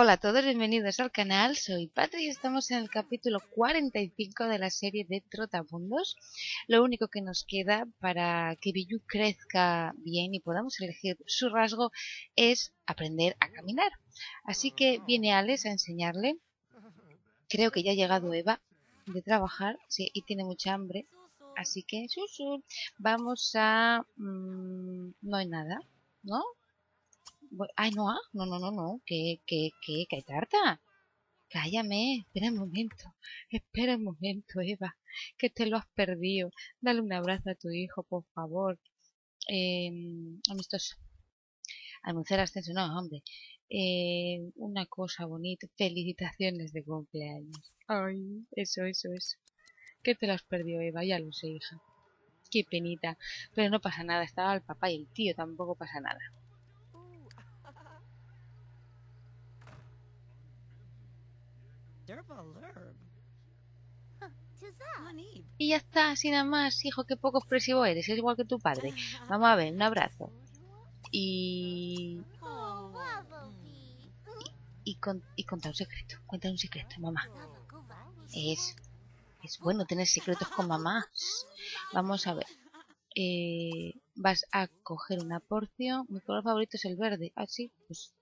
Hola a todos, bienvenidos al canal, soy Patri y estamos en el capítulo 45 de la serie de Trotamundos. Lo único que nos queda para que Biyu crezca bien y podamos elegir su rasgo es aprender a caminar. Así que viene Alex a enseñarle. Creo que ya ha llegado Eva de trabajar, sí, y tiene mucha hambre. Así que, vamos a... Mm, no hay nada, ¿no? Ay, no, ah, no, no, no, no, que, que, que, que hay tarta. Cállame, espera un momento, espera un momento, Eva, que te lo has perdido. Dale un abrazo a tu hijo, por favor. Eh, amistoso. Anunciar ascenso, no, hombre. Eh, una cosa bonita, felicitaciones de cumpleaños. Ay, eso, eso, eso. Que te lo has perdido, Eva, ya lo sé, hija. Qué penita. Pero no pasa nada, estaba el papá y el tío, tampoco pasa nada. Y ya está, así nada más, hijo, qué poco expresivo eres, es igual que tu padre. Vamos a ver, un abrazo. Y... Y, con, y conta un secreto, cuenta un secreto, mamá. Es, es bueno tener secretos con mamá. Vamos a ver. Eh, vas a coger una porción. Mi color favorito es el verde. Ah, sí, pues,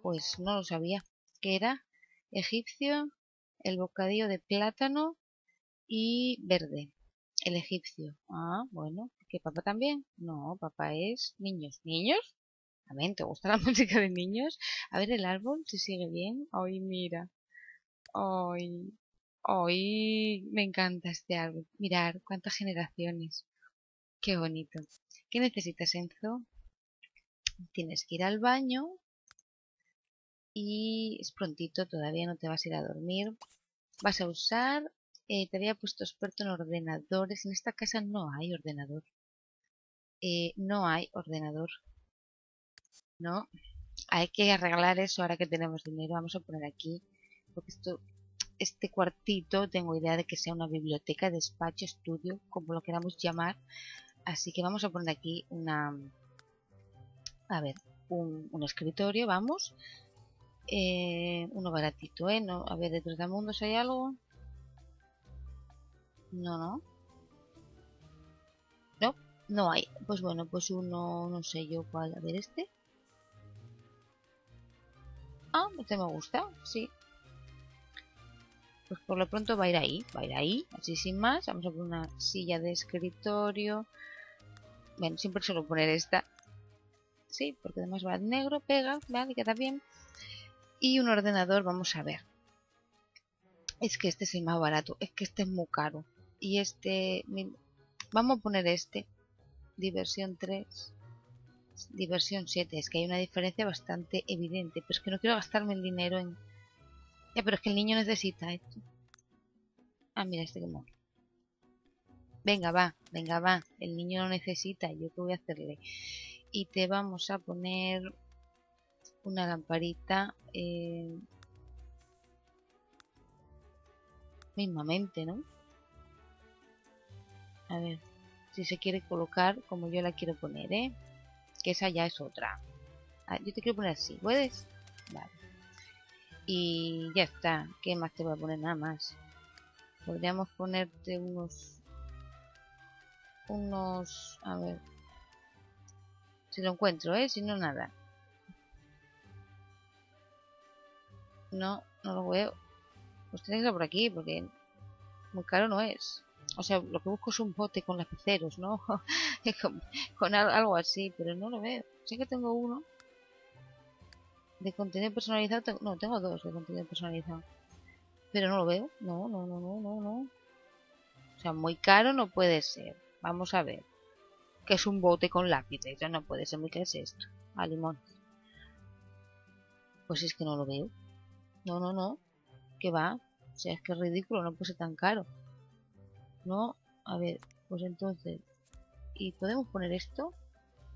pues no lo sabía. ¿Qué era? Egipcio, el bocadillo de plátano y verde. El egipcio. Ah, bueno. ¿Que papá también? No, papá es niños. ¿Niños? ¿Te gusta la música de niños? A ver el árbol, si sigue bien. Ay, mira. Ay, ay, me encanta este árbol. Mirar, cuántas generaciones. Qué bonito. ¿Qué necesitas, Enzo? Tienes que ir al baño. Y es prontito, todavía no te vas a ir a dormir. Vas a usar eh, te había puesto experto en ordenadores. En esta casa no hay ordenador. Eh, no hay ordenador. No. Hay que arreglar eso ahora que tenemos dinero. Vamos a poner aquí. Porque esto, este cuartito tengo idea de que sea una biblioteca, despacho, estudio, como lo queramos llamar. Así que vamos a poner aquí una... A ver, un, un escritorio, vamos. Eh, uno baratito, ¿eh? No, a ver, detrás del mundo hay algo. No, no. No, no hay. Pues bueno, pues uno, no sé yo cuál. A ver, este. Ah, este me gusta, sí. Pues por lo pronto va a ir ahí, va a ir ahí, así sin más. Vamos a poner una silla de escritorio. Bueno, siempre suelo poner esta. Sí, porque además va negro, pega, vale, queda bien. Y un ordenador, vamos a ver. Es que este es el más barato, es que este es muy caro y este vamos a poner este diversión 3 diversión 7 es que hay una diferencia bastante evidente pero es que no quiero gastarme el dinero en ya pero es que el niño necesita esto. Ah mira este que mola venga va venga va el niño lo necesita yo qué voy a hacerle. Y te vamos a poner una lamparita eh, mismamente no a ver, si se quiere colocar como yo la quiero poner, ¿eh? Que esa ya es otra. Ah, yo te quiero poner así, ¿puedes? Vale. Y ya está. ¿Qué más te voy a poner? Nada más. Podríamos ponerte unos... Unos... A ver. Si lo encuentro, ¿eh? Si no, nada. No, no lo veo. Pues tenéis que por aquí, porque muy caro no es. O sea, lo que busco es un bote con lapiceros, ¿no? con, algo así, pero no lo veo. Sé que tengo uno de contenido personalizado. no, tengo dos de contenido personalizado. Pero no lo veo. No, no, no, no, no, no. O sea, muy caro no puede ser. Vamos a ver. Que es un bote con lápices. No puede ser muy es esto. A limón. Pues es que no lo veo. No, no, no. Que va. O sea, es que es ridículo. No puede ser tan caro. No, a ver, pues entonces, y podemos poner esto,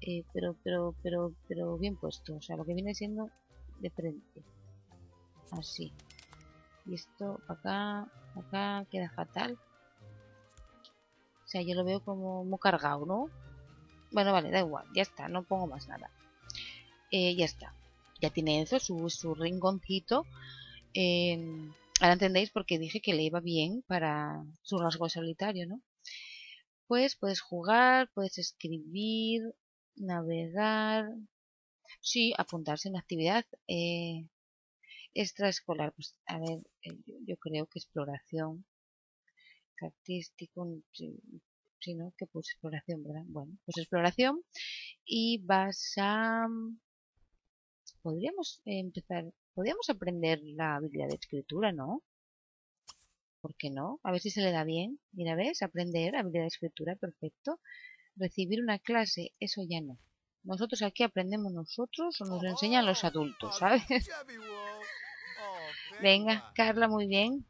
eh, pero, pero, pero, pero bien puesto, o sea, lo que viene siendo de frente, así, Y esto acá, acá queda fatal. O sea, yo lo veo como muy cargado, ¿no? Bueno, vale, da igual, ya está, no pongo más nada. Eh, ya está. Ya tiene Enzo su, su rinconcito. Ahora entendéis por qué dije que le iba bien para su rasgo solitario, ¿no? Pues puedes jugar, puedes escribir, navegar. Sí, apuntarse en actividad eh, extraescolar. Pues a ver, eh, yo, creo que exploración. Artístico, sí, ¿no? Que pues exploración, ¿verdad? Bueno, pues exploración. Y vas a... Podríamos empezar... Podríamos aprender la habilidad de escritura, ¿no? ¿Por qué no? A ver si se le da bien. Mira, ¿ves? Aprender habilidad de escritura, perfecto. Recibir una clase, eso ya no. Nosotros aquí aprendemos nosotros o nos enseñan los adultos, ¿sabes? Venga, Carla, muy bien.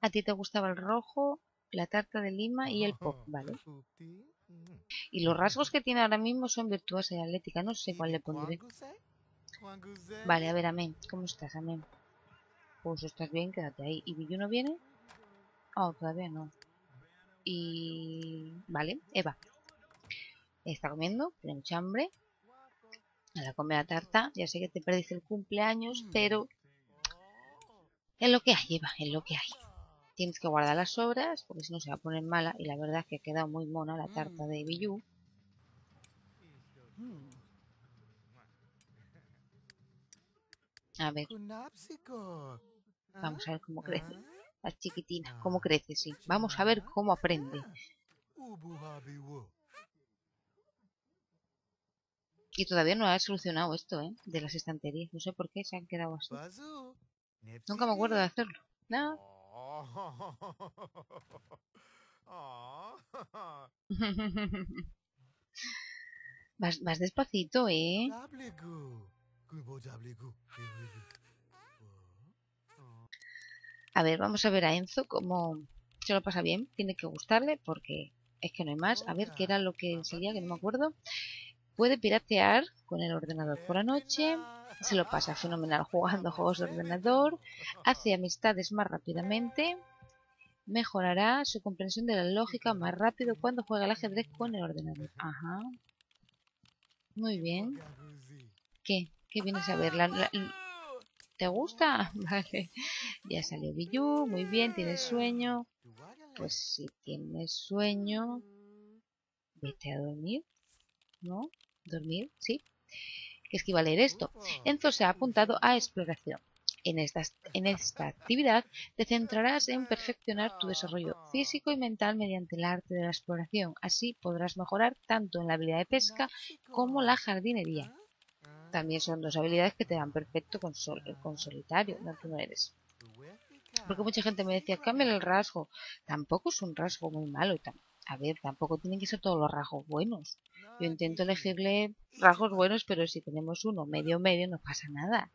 A ti te gustaba el rojo, la tarta de lima y el pop, ¿vale? Y los rasgos que tiene ahora mismo son virtuosa y atlética. No sé cuál le pondré. Vale, a ver, amén. ¿Cómo estás, amén? Pues estás bien, quédate ahí. ¿Y Billu no viene? Oh, todavía no. Y... Vale, Eva. Está comiendo, tiene mucha hambre. la come la tarta. Ya sé que te perdiste el cumpleaños, pero... Es lo que hay, Eva, es lo que hay. Tienes que guardar las sobras, porque si no se va a poner mala. Y la verdad es que ha quedado muy mona la tarta de Biyu. A ver. Vamos a ver cómo crece. La chiquitina, cómo crece, sí. Vamos a ver cómo aprende. Y todavía no ha solucionado esto, ¿eh? De las estanterías. No sé por qué se han quedado así. Nunca me acuerdo de hacerlo. No. vas, vas despacito, ¿eh? A ver, vamos a ver a Enzo cómo se lo pasa bien. Tiene que gustarle porque es que no hay más. A ver qué era lo que sería, que no me acuerdo. Puede piratear con el ordenador por la noche. Se lo pasa fenomenal jugando juegos de ordenador. Hace amistades más rápidamente. Mejorará su comprensión de la lógica más rápido cuando juega al ajedrez con el ordenador. Ajá. Muy bien. ¿Qué? ¿Qué vienes a ver? la, ¿Te gusta? Vale. Ya salió Biyu. Muy bien. ¿Tienes sueño? Pues si tienes sueño, vete a dormir. ¿No? ¿Dormir? Sí. ¿Qué es que iba a leer esto? Enzo se ha apuntado a exploración. En esta, en esta actividad te centrarás en perfeccionar tu desarrollo físico y mental mediante el arte de la exploración. Así podrás mejorar tanto en la habilidad de pesca como la jardinería también son dos habilidades que te dan perfecto con, con solitario, no tú no eres. Porque mucha gente me decía, cambia el rasgo. Tampoco es un rasgo muy malo. Y a ver, tampoco tienen que ser todos los rasgos buenos. Yo intento elegirle rasgos buenos, pero si tenemos uno medio medio no pasa nada.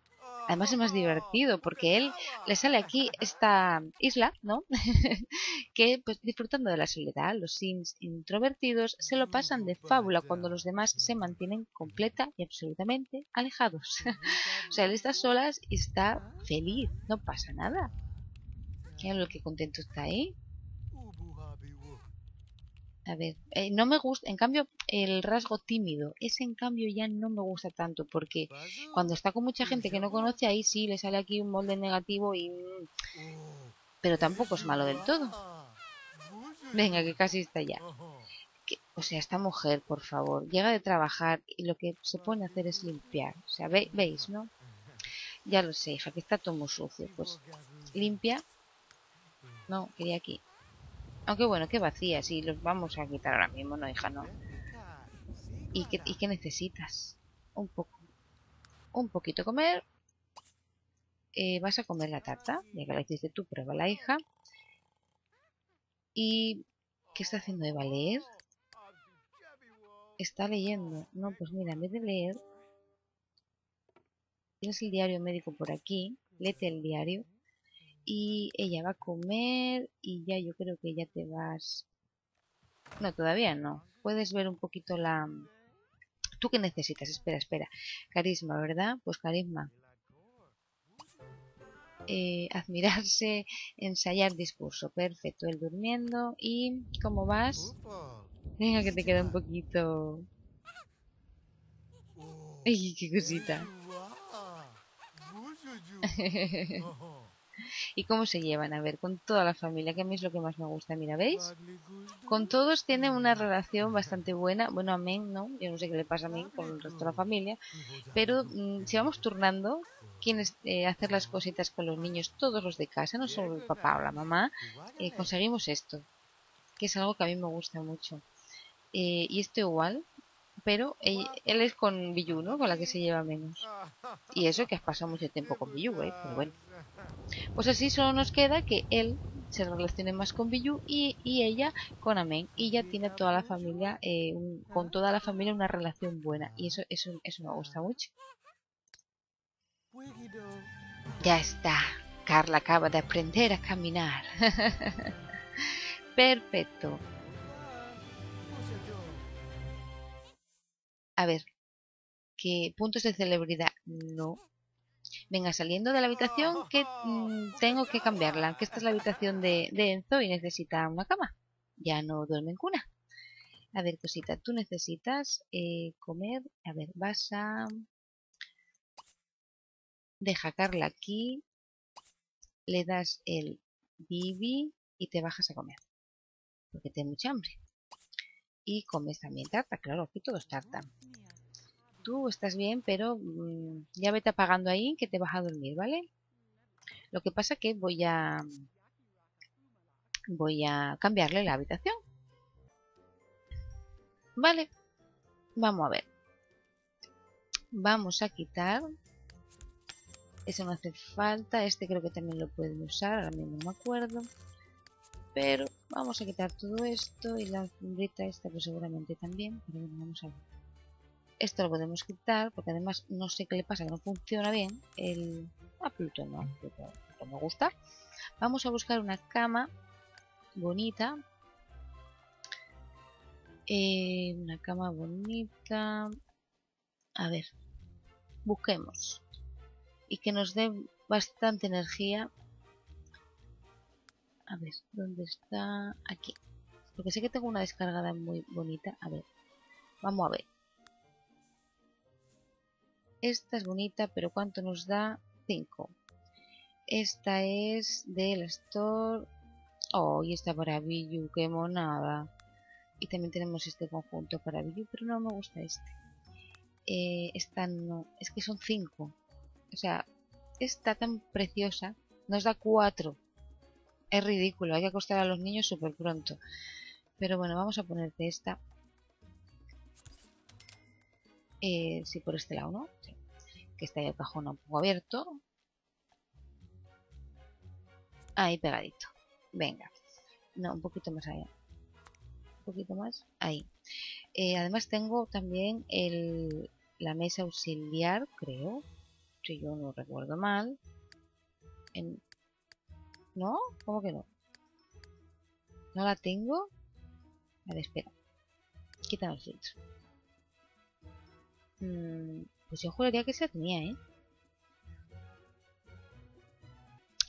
Además es más divertido porque él le sale aquí esta isla, ¿no? que pues disfrutando de la soledad, los sims introvertidos se lo pasan de fábula cuando los demás se mantienen completa y absolutamente alejados. o sea, él está solas y está feliz, no pasa nada. ¿Qué lo que contento está ahí? A ver, eh, no me gusta, en cambio, el rasgo tímido, ese en cambio ya no me gusta tanto, porque cuando está con mucha gente que no conoce, ahí sí le sale aquí un molde negativo y... Pero tampoco es malo del todo. Venga, que casi está ya. o sea, esta mujer, por favor, llega de trabajar y lo que se pone a hacer es limpiar. O sea, veis, ¿no? Ya lo sé, hija, que está todo muy sucio. Pues limpia. No, quería aquí. Aunque bueno, qué vacía, si los vamos a quitar ahora mismo, no, hija, no. ¿Y qué, ¿Y necesitas? Un poco. Un poquito comer. Eh, vas a comer la tarta, ya que la hiciste tú, prueba la hija. ¿Y qué está haciendo Eva? ¿Leer? Está leyendo. No, pues mira, en vez de leer, tienes el diario médico por aquí, léete el diario y ella va a comer y ya yo creo que ya te vas... No, todavía no. Puedes ver un poquito la... ¿Tú qué necesitas? Espera, espera. Carisma, ¿verdad? Pues carisma. eh, admirarse, ensayar discurso. Perfecto, él durmiendo. ¿Y cómo vas? Venga, que te queda un poquito. ¡Ay, qué cosita! ¿Y cómo se llevan? A ver, con toda la familia, que a mí es lo que más me gusta. Mira, ¿veis? Con todos tiene una relación bastamente buena. Bueno, amén, ¿no? Yo no sé qué le pasa a mí con el resto de la familia. Pero mm, si vamos turnando, quienes eh, hacer las cositas con los niños, todos los de casa, no solo el papá o la mamá, eh, conseguimos esto. Que es algo que a mí me gusta mucho. Eh, y esto igual, pero él, es con Biyu, ¿no? Con la que se lleva menos. Y eso que has pasado mucho tiempo con Biyu, ¿eh? Pero bueno. Pues así solo nos queda que él se relacione más con Biyu y, ella con Amen. Y ya tiene toda la familia, eh, con toda la familia una relación buena. Y eso, eso, eso me gusta mucho. Ya está. Carla acaba de aprender a caminar. Perfecto. A ver, ¿qué puntos de celebridad? No. Venga, saliendo de la habitación que mm, tengo que cambiarla, que esta es la habitación de, Enzo y necesita una cama. Ya no duerme en cuna. A ver, cosita, tú necesitas eh, comer. A ver, vas a... Deja Carla aquí. Le das el bibi y te bajas a comer. Porque tienes mucha hambre. Y comes también tarta, claro, aquí todo es tarta. Tú estás bien, pero mm, ya vete apagando ahí que te vas a dormir, ¿vale? Lo que pasa que voy a... Voy a cambiarle la habitación. Vale. Vamos a ver. Vamos a quitar. Ese no hace falta. Este creo que también lo pueden usar. Ahora mismo no me acuerdo pero vamos a quitar todo esto y la alfombrita esta pues seguramente también pero bueno vamos a ver. Esto lo podemos quitar porque además no sé qué le pasa que no funciona bien el ah, Pluto no Pluto, me gusta. Vamos a buscar una cama bonita. Eh, una cama bonita. A ver busquemos. Y que nos dé bastante energía a ver, ¿dónde está? Aquí. Porque sé que tengo una descargada muy bonita. A ver, vamos a ver. Esta es bonita, pero ¿cuánto nos da? 5. Esta es del Store. Oh, y esta para Biyu, qué monada. Y también tenemos este conjunto para Biyu, pero no me gusta este. Eh, esta no, es que son 5. O sea, esta tan preciosa nos da 4 es ridículo, hay que acostar a los niños súper pronto. Pero bueno, vamos a ponerte esta. Eh, sí, por este lado, ¿no? Que está ahí el cajón un poco abierto. Ahí pegadito. Venga. No, un poquito más allá. Un poquito más. Ahí. Eh, además tengo también el, la mesa auxiliar, creo. Si yo no recuerdo mal. ¿No? ¿Cómo que no? ¿No la tengo? Ver, espera. Quítame el filtro. Mm, pues yo juraría que se tenía, ¿eh?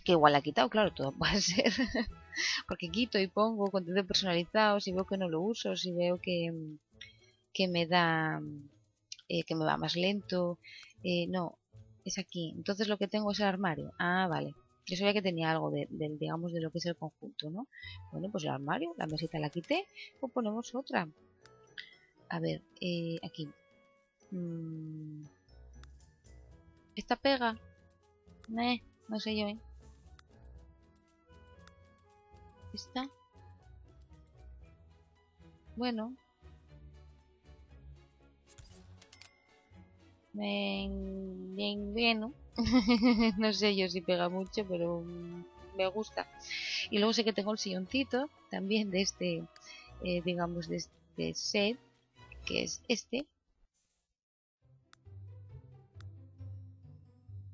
Que igual la ha quitado, claro, todo puede ser. Porque quito y pongo contenido personalizado, si veo que no lo uso, si veo que, que me da... Eh, que me va más lento. Eh, no, es aquí. Entonces lo que tengo es el armario. Ah, vale. Yo sabía que tenía algo de, digamos, de lo que es el conjunto, ¿no? Bueno, pues el armario, la mesita la quité, pues ponemos otra. A ver, eh, aquí. Mm. ¿Esta pega? Eh, no sé yo, ¿eh? ¿Esta? Bueno. Bien, bien, bien, ¿no? sé yo si pega mucho, pero mm, me gusta. Y luego sé que tengo el silloncito también de este, eh, digamos, de este set, que es este.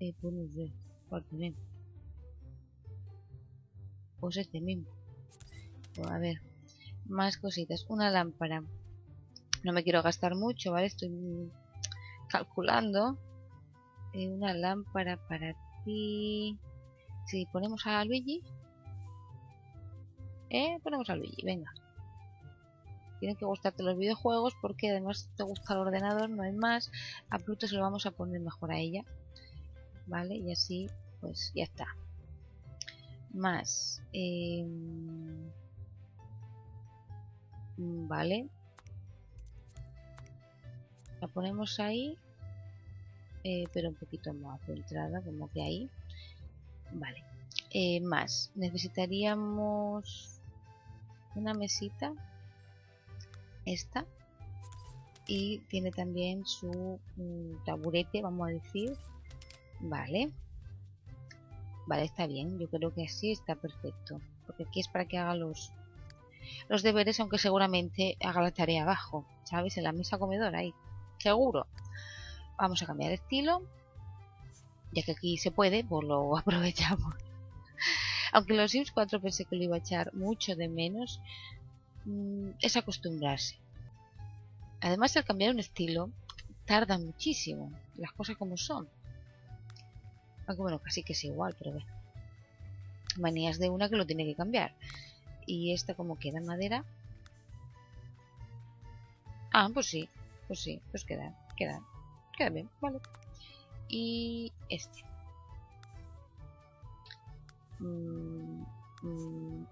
Eh, pues Pues este mismo. Pues a ver, más cositas. Una lámpara. No me quiero gastar mucho, ¿vale? Estoy calculando una lámpara para ti. si ponemos a Luigi... Eh, ponemos a Luigi, venga. Tienen que gustarte los videojuegos porque además te gusta el ordenador, no hay más. A Pluto se lo vamos a poner mejor a ella. ¿Vale? Y así, pues ya está. Más. Em, vale. La ponemos ahí. Eh, pero un poquito más centrada, como que ahí. Vale. Eh, más. Necesitaríamos una mesita. Esta. Y tiene también su mm, taburete, vamos a decir. Vale. Vale, está bien. Yo creo que así está perfecto. Porque aquí es para que haga los, los deberes, aunque seguramente haga la tarea abajo. ¿Sabes? En la mesa comedora ahí. Seguro. Vamos a cambiar estilo. Ya que aquí se puede, pues lo aprovechamos. Aunque los Sims 4 pensé que lo iba a echar mucho de menos, mm, es acostumbrarse. Además, al cambiar un estilo, tarda muchísimo. Las cosas como son. Aunque bueno, casi que es igual, pero bueno. Manías de una que lo tiene que cambiar. Y esta como queda madera. Ah, pues sí. Pues sí, pues queda, queda, bien, vale. Y este. Mm, mm,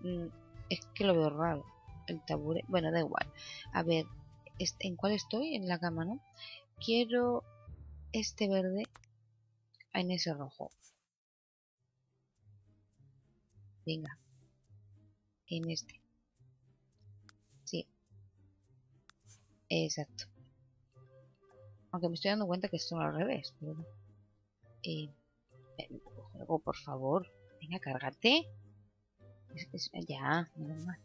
mm, es que lo veo raro. El tabure. Bueno, da igual. A ver, ¿en cuál estoy? En la cama, ¿no? Quiero este verde en ese rojo. Venga. En este. Sí. Exacto. Aunque me estoy dando cuenta que son al revés. Pero... Eh, juego, por favor. Venga, cárgate. ya, normal.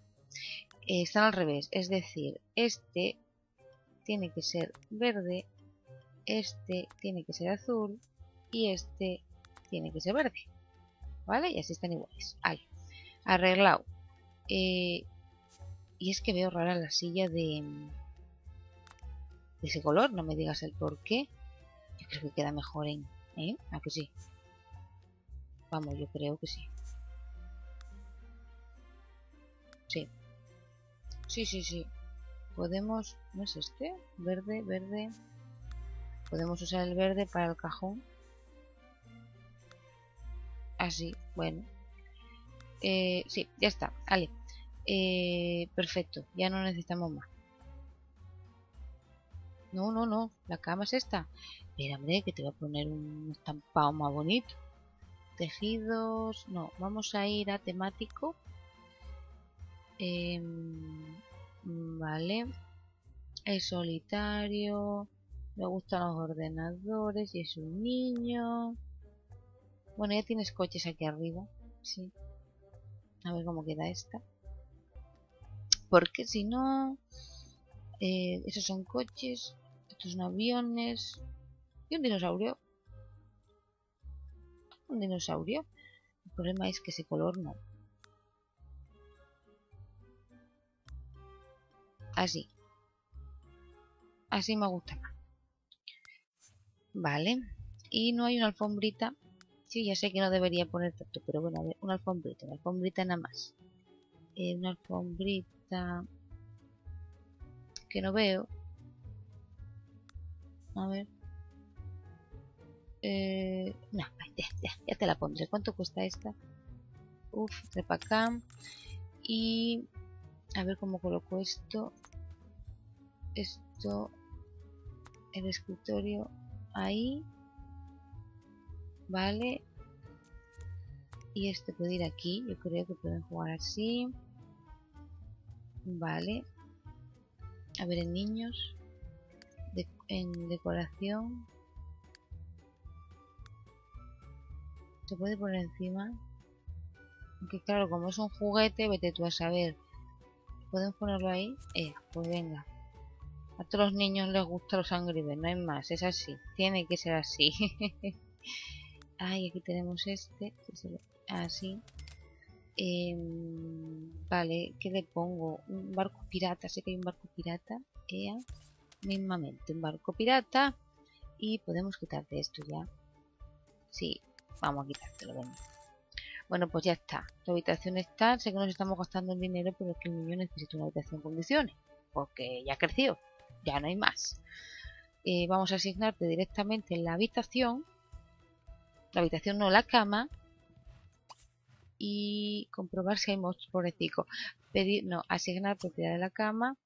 Eh, están al revés. Es decir, este tiene que ser verde. Este tiene que ser azul y este tiene que ser verde. ¿Vale? Y así están iguales. Ahí. Arreglado. Eh, y es que veo rara la silla de, de ese color. No me digas el por qué. Yo creo que queda mejor en... ¿Eh? ¿A que sí? Vamos, yo creo que sí. Sí. Sí, sí, sí. Podemos... ¿No es este? Verde, verde. Podemos usar el verde para el cajón así, bueno. Eh, sí, ya está, vale. Eh, perfecto, ya no necesitamos más. No, no, no, la cama es esta. Espera, hombre, que te voy a poner un estampado más bonito. Tejidos, no, vamos a ir a temático. Em, vale. Es solitario. Me gustan los ordenadores y es un niño. Bueno, ya tienes coches aquí arriba. Sí. A ver cómo queda esta. Porque si no... Eh, esos son coches. Estos aviones. Y un dinosaurio. Un dinosaurio. El problema es que ese color no. Así. Así me gusta más. Vale. Y no hay una alfombrita Sí, ya sé que no debería poner tanto, pero bueno, a ver, una alfombrita, una alfombrita nada más. Eh, una alfombrita que no veo. A ver. Eh, no, ya, te la pondré. ¿Cuánto cuesta esta? Uf, trepa acá. Y a ver cómo coloco esto. Esto. El escritorio ahí. Vale. Y este puede ir aquí. Yo creo que pueden jugar así. Vale. A ver, en niños. En decoración. Se puede poner encima. Aunque claro, como es un juguete, vete tú a saber. ¿Pueden ponerlo ahí? Eh, pues venga. A todos los niños les gusta los sangribles, no hay más, es así. Tiene que ser así. Ay, aquí tenemos este. Así. Em, vale, ¿qué le pongo? Un barco pirata. Sé que hay un barco pirata. Mismamente, un barco pirata. Y podemos quitarte esto ya. Sí, vamos a quitártelo. Bueno, pues ya está. Tu habitación está. Sé que nos estamos gastando el dinero, pero es que el niño necesita una habitación en condiciones. Porque ya creció. Ya no hay más. Eh, vamos a asignarte directamente en la habitación. La habitación no, la cama. Y comprobar si hay monstruos por Pedir, no, asignar propiedad de la cama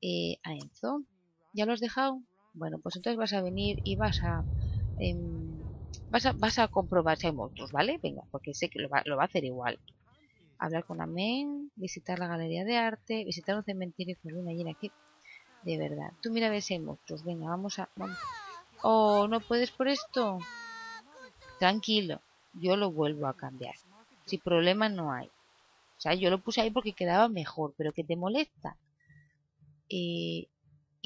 eh, a Enzo. ¿Ya lo has dejado? Bueno, pues entonces vas a venir y vas a... Em, vas a, vas a comprobar si hay monstruos, ¿vale? Venga, porque sé que lo va, a hacer igual. Hablar con Amén, visitar la galería de arte, visitar un cementerio con luna llena aquí. De verdad. Tú mira a ver si hay monstruos. Venga, vamos a... Vamos. Oh, ¿no puedes por esto? Tranquilo, yo lo vuelvo a cambiar. Si problema no hay. O sea, yo lo puse ahí porque quedaba mejor, pero que te molesta. Eh,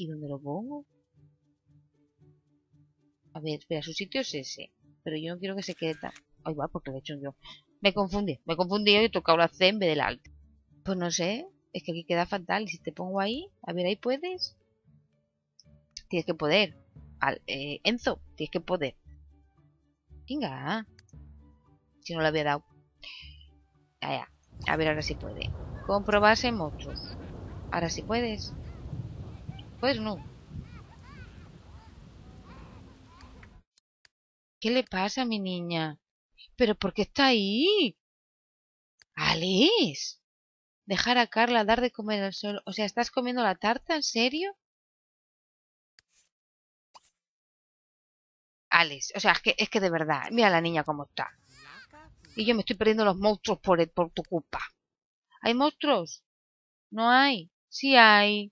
¿Y dónde lo pongo? A ver, espera, su sitio es ese. Pero yo no quiero que se quede tan... Ay, va, porque lo he hecho yo. Me confundí, me confundí y he tocado la C en vez del alt. Pues no sé, es que aquí queda fatal. Y si te pongo ahí, a ver, ahí puedes. Tienes que poder. Eh, Enzo, tienes que poder. Venga. Si no lo había dado. Allá. A ver, ahora sí puede. Comprobarse monstruos. Ahora sí puedes. Pues no. ¿Qué le pasa a mi niña? ¿Pero por qué está ahí? Alice. Dejar a Carla dar de comer al sol. O sea, ¿estás comiendo la tarta? ¿En serio? Alice, o sea, es que, es que de verdad, mira la niña cómo está. Y yo me estoy perdiendo los monstruos por, por tu culpa. ¿Hay monstruos? ¿No hay? Sí hay.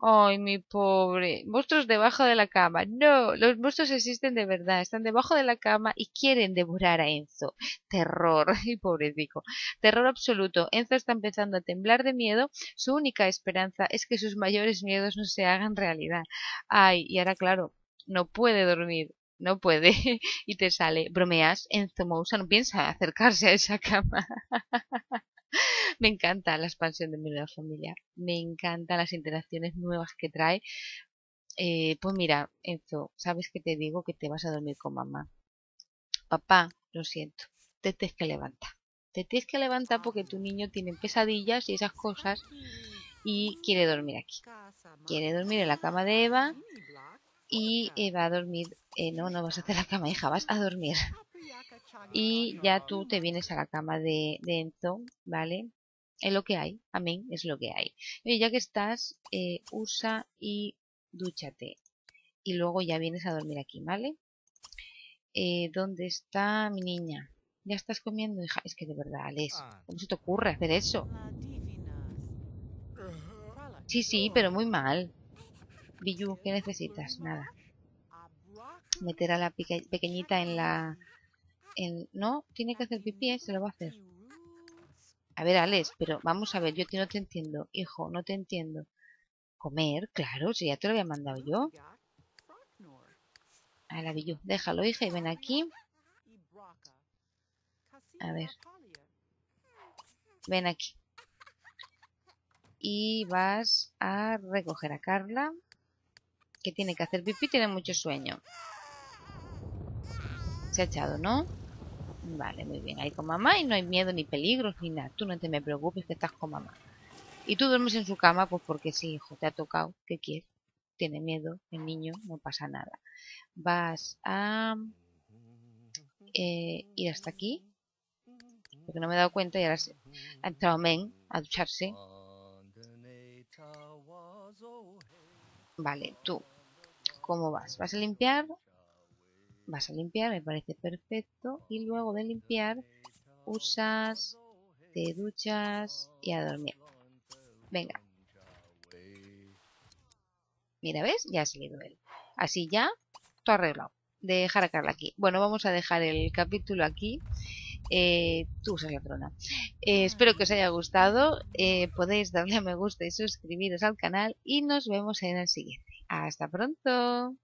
Ay, mi pobre. Monstruos debajo de la cama. No, los monstruos existen de verdad. Están debajo de la cama y quieren devorar a Enzo. Terror. Y pobrecico. Terror absoluto. Enzo está empezando a temblar de miedo. Su única esperanza es que sus mayores miedos no se hagan realidad. Ay, y ahora claro, no puede dormir. No puede. y te sale. Bromeas. Enzo Mousa no piensa acercarse a esa cama. me encanta la expansión de mi nueva familia. Me encantan las interacciones nuevas que trae. Eh, pues mira, Enzo, ¿sabes qué te digo? Que te vas a dormir con mamá. Papá, lo siento, te tienes que levantar. Te tienes que levantar porque tu niño tiene pesadillas y esas cosas y quiere dormir aquí. Quiere dormir en la cama de Eva y va a dormir. Eh, no, no vas a hacer la cama, hija, vas a dormir y ya tú te vienes a la cama de, Enzo, ¿vale? Es lo que hay, amén, es lo que hay. Y ya que estás, eh, usa y dúchate. Y luego ya vienes a dormir aquí, ¿vale? Eh, ¿Dónde está mi niña? ¿Ya estás comiendo, hija? Es que de verdad, Alex, ¿cómo se te ocurre hacer eso? Sí, sí, pero muy mal. Billu, ¿qué necesitas? Nada. Meter a la pequeñita en la no, tiene que hacer pipí, ¿eh? se lo va a hacer. A ver, Alex, pero vamos a ver, yo no te entiendo. Hijo, no te entiendo. Comer, claro, si ya te lo había mandado yo. A la déjalo, hija, y ven aquí. A ver. Ven aquí. Y vas a recoger a Carla, que tiene que hacer pipí, tiene mucho sueño. Se ha echado, ¿no? Vale, muy bien. Ahí con mamá y no hay miedo ni peligros ni nada. Tú no te me preocupes que estás con mamá. Y tú duermes en su cama, pues porque sí, hijo, te ha tocado. ¿Qué quieres? Tiene miedo el niño, no pasa nada. Vas a eh, ir hasta aquí. Porque no me he dado cuenta y ahora ha entrado Men a ducharse. Vale, tú, ¿cómo vas? ¿Vas a limpiar? Vas a limpiar, me parece perfecto. Y luego de limpiar, usas, te duchas y a dormir. Venga. Mira, ¿ves? Ya ha salido él. Así ya, todo arreglado. Dejar a Carla aquí. Bueno, vamos a dejar el capítulo aquí. Eh, tú usas la trona. Eh, espero que os haya gustado. Eh, podéis darle a me gusta y suscribiros al canal. Y nos vemos en el siguiente. Hasta pronto.